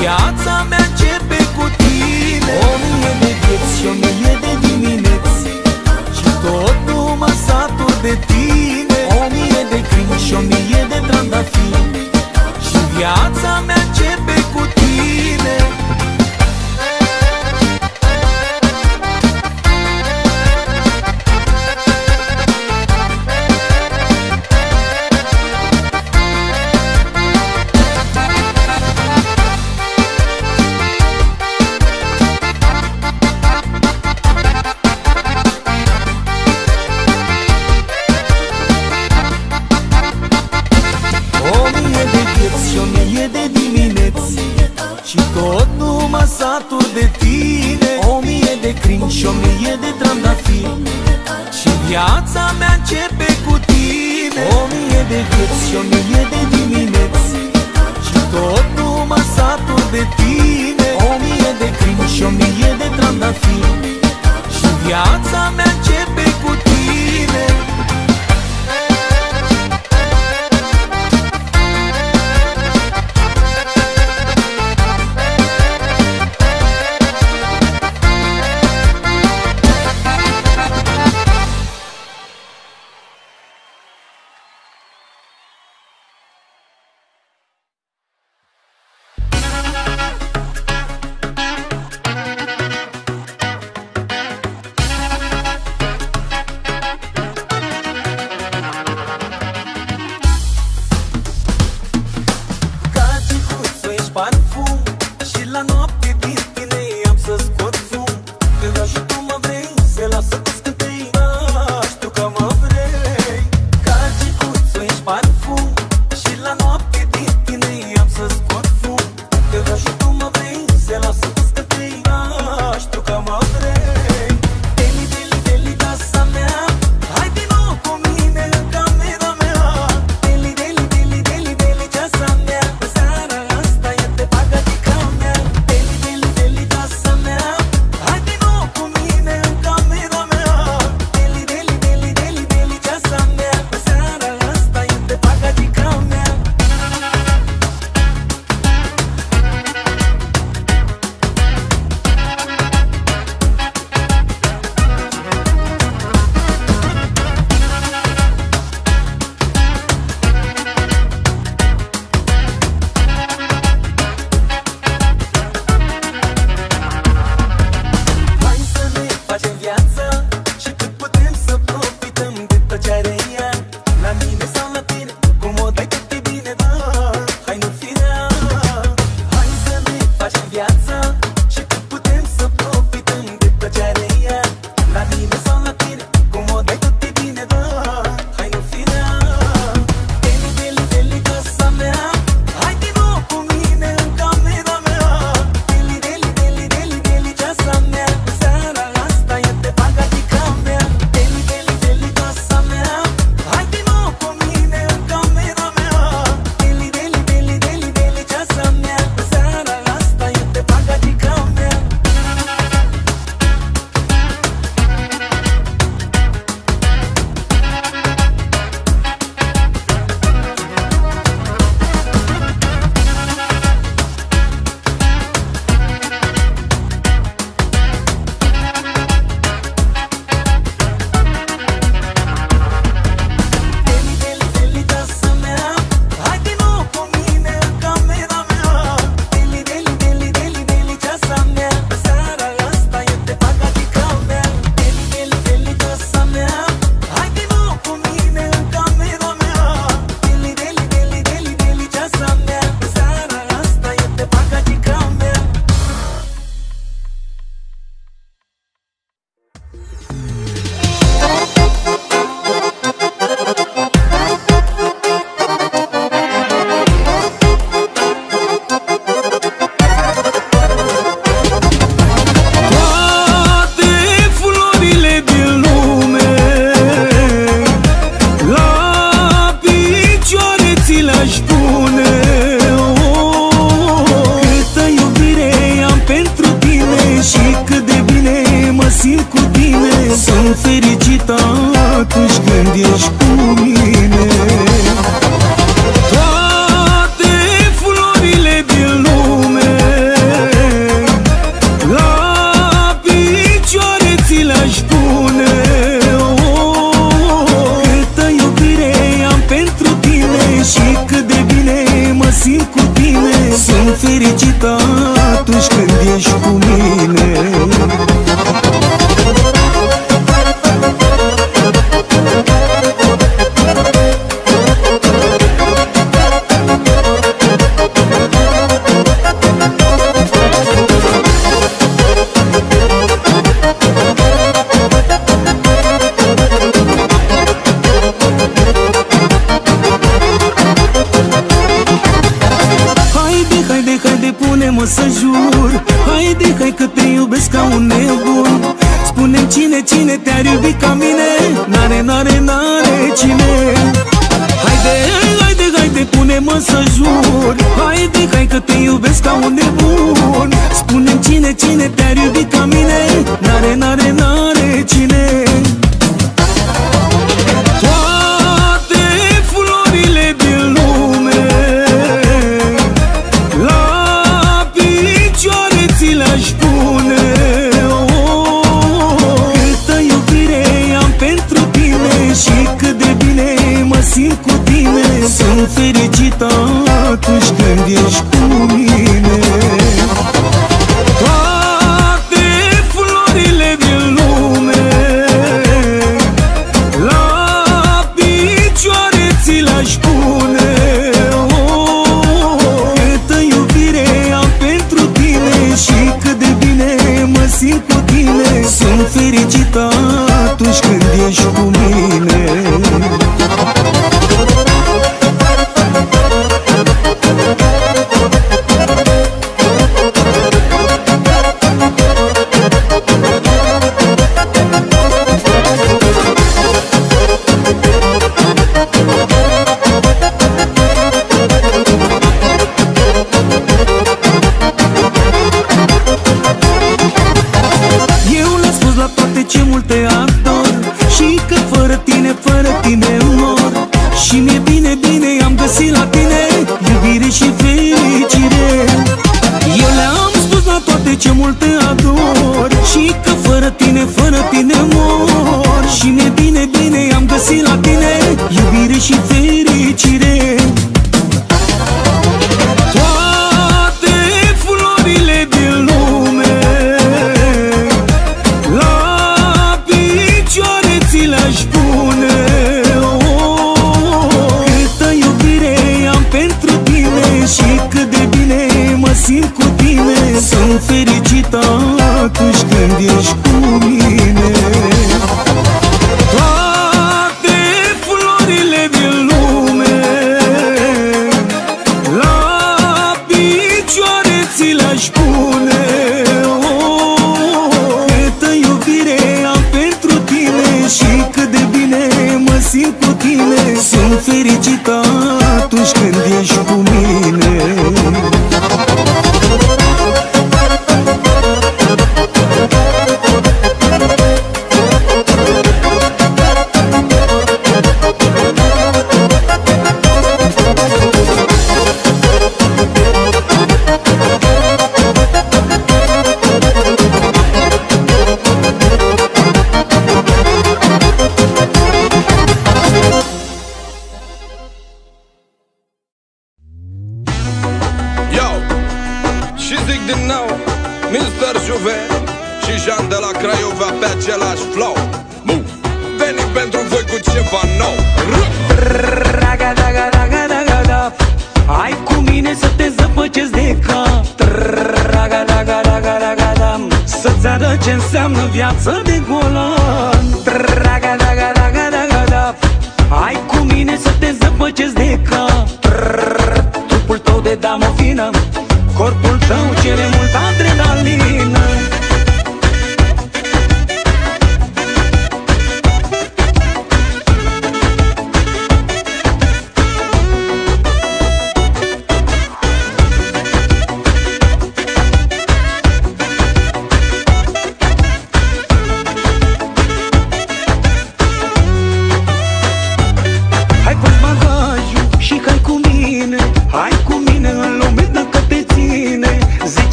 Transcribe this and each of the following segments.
Viața mea începe cu tine. O mie de vieți și o mie de dimineți. Și tot nu mă satur de tine. O mie de câini și o mie de trandafiri. Și viața mea începe 有你也得。stai că te iubesc ca un nebun? Spune cine, cine te-ar iubi ca mine? N-are, n-are, n-are cine. Toate florile din lume La picioare ți le-aș pune. venim pentru voi cu ceva nou. Raga, raga, raga, raga, da. Hai cu mine să te zăpăcesc de cap. Raga, raga, raga, raga, da. Să-ți arăt ce înseamnă viață de golan Raga, raga, raga, raga, da. Hai cu mine să te zăpăcesc de cap. Trupul tău de damofină Corpul tău cere mult adrenalină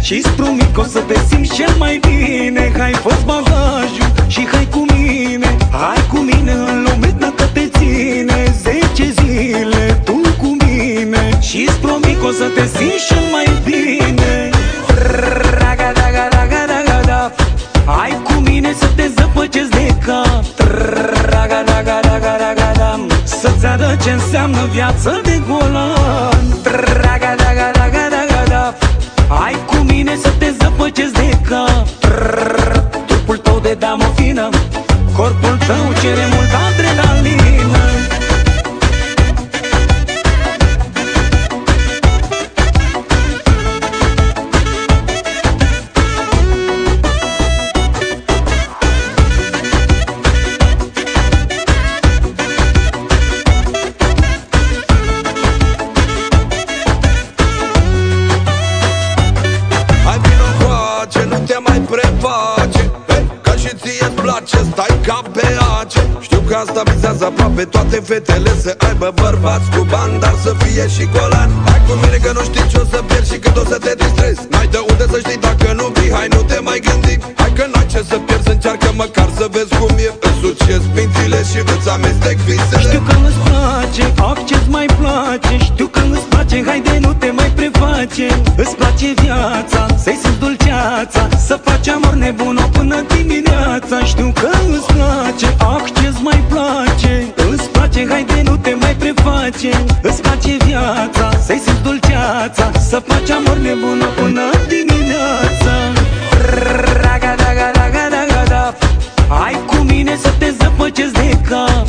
Și-ți promit că o să te simți cel mai bine. Hai ai fost bagajul și hai cu mine. Hai cu mine în lume dacă te ține Zece zile tu cu mine. Și-ți promit că o să te simți cel mai bine. Raga, raga, raga, raga, da. Hai cu mine să te zăpăcesc de cap. Raga, raga, raga, raga, da. Să-ți arăt ce înseamnă viață de golan cere mult adrenalină. Hai vino coace, nu te mai preface. Hey, Ca și ție îți place, stai ca pe ace Știu că asta vizează aproape toate fetele Să aibă bărbați cu bani, dar să fie și golan Hai cu mine că nu știi ce o să pierzi și cât o să te distrezi. N-ai de unde să știi dacă nu vii, hai nu te mai gândi. Hai că n-ai ce să pierzi, încearcă măcar să vezi cum e. Îți suciez mințile și îți amestec visele. Știu că îți place, ach ce-ți mai place? Știu că îți place, haide nu te mai preface. Îți place viața, să-i simți dulceața Să faci amor nebun până dimineața. Știu că îți place, ach ce-ți mai place Îți place, haide nu te mai preface Îți place viața, să-i simți dulceața Să faci amor nebun până dimineața Raga, raga, raga, raga, da Hai cu mine să te zăpăcesc de cap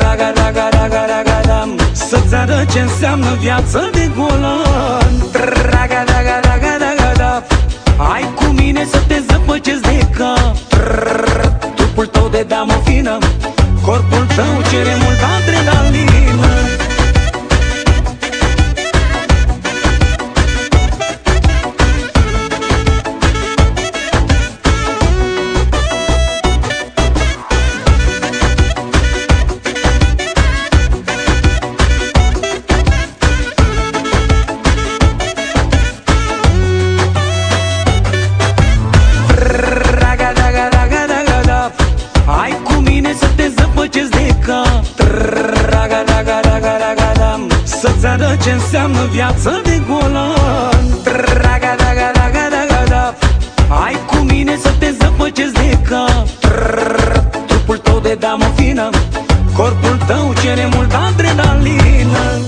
Raga, raga, raga, raga, da Să-ți arăt ce înseamnă viață de golan Raga, raga, raga, raga, da Hai cu mine să te zăpăcesc de cap Trupul tău de damă fină Corpul tău cere mult adrenalină ce înseamnă viață de golan Raga, raga, raga, raga, da. Hai cu mine să te zăpăcesc de cap. Trupul tău de damă fină Corpul tău cere mult adrenalină.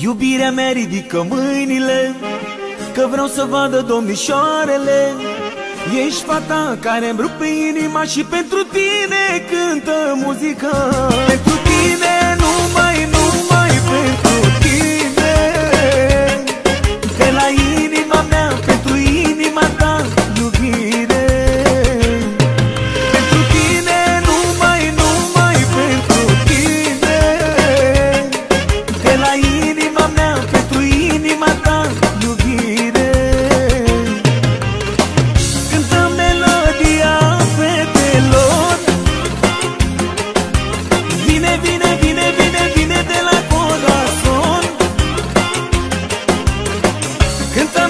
Iubirea mea ridică mâinile Că vreau să vadă domnișoarele Ești fata care îmi rupe inima Și pentru tine cântă muzica Pentru Cântă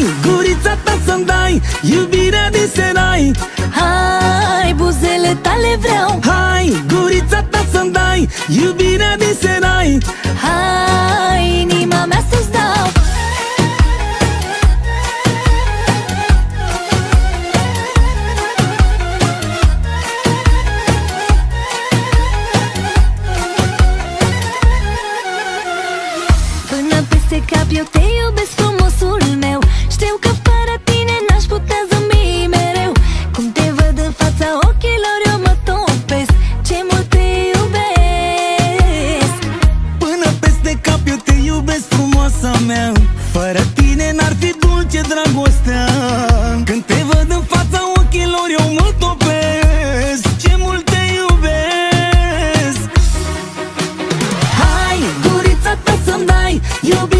dai Gurița ta să-mi dai Iubirea din senai. Hai, buzele tale vreau. Hai, gurița ta să-mi dai Iubirea din senai. Hai, inima mea You'll be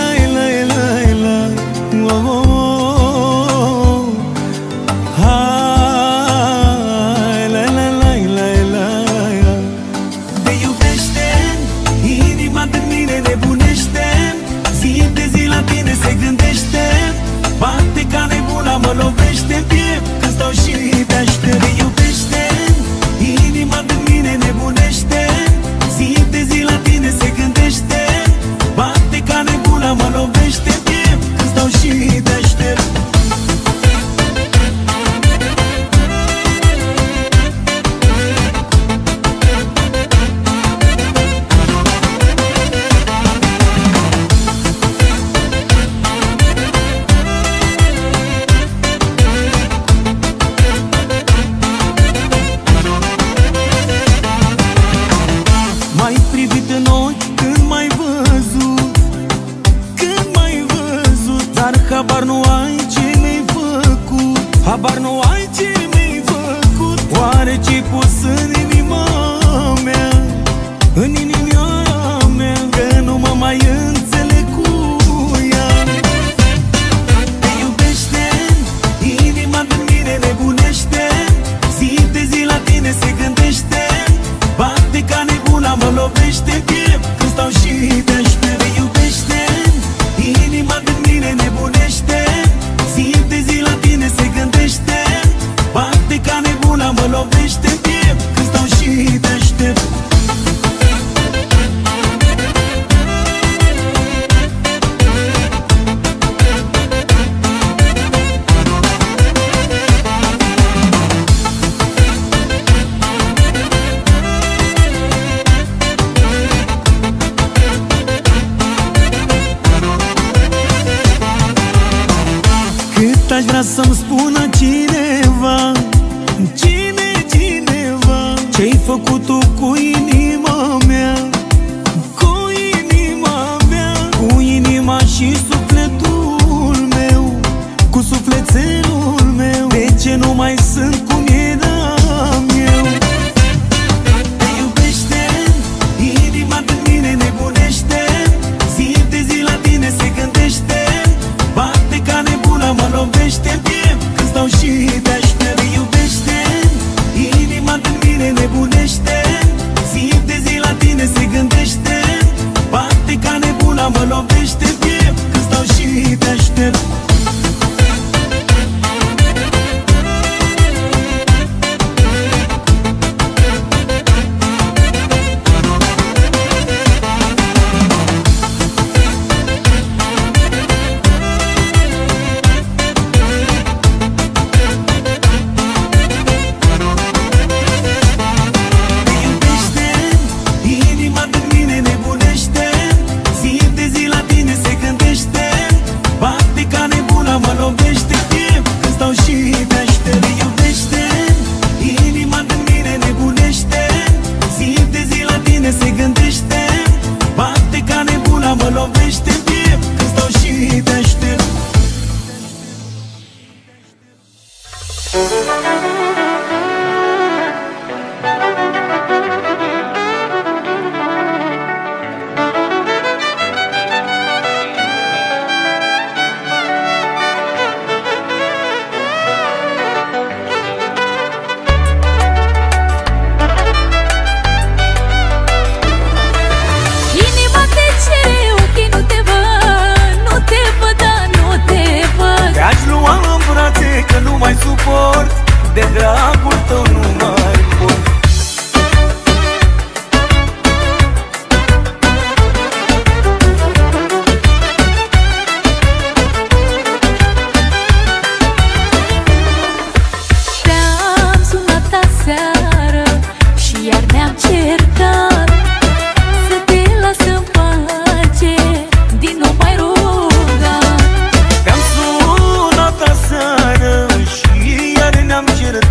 vrea să-mi spună cineva. Cine, cineva? Ce-ai făcut tu cu inima?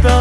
the